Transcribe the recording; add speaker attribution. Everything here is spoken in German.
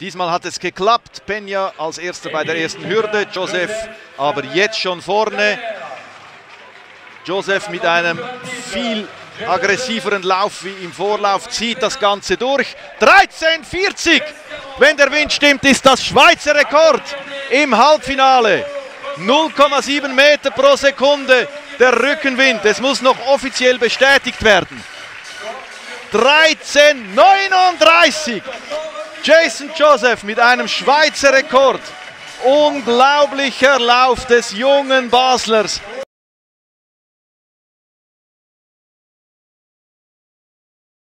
Speaker 1: Diesmal hat es geklappt. Peña als erster bei der ersten Hürde. Joseph aber jetzt schon vorne. Joseph mit einem viel aggressiveren Lauf wie im Vorlauf zieht das Ganze durch. 13,40! Wenn der Wind stimmt, ist das Schweizer Rekord im Halbfinale. 0,7 Meter pro Sekunde der Rückenwind. Es muss noch offiziell bestätigt werden. 13,39! Jason Joseph mit einem Schweizer Rekord. Unglaublicher Lauf des jungen Baslers.